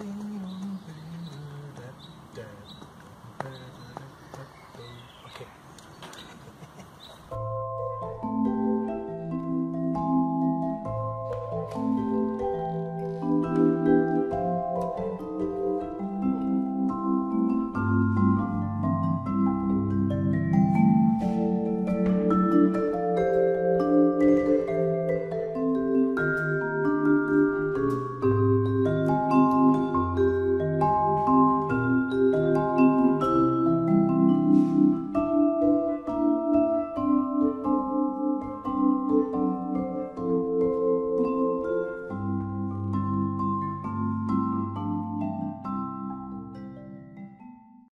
thing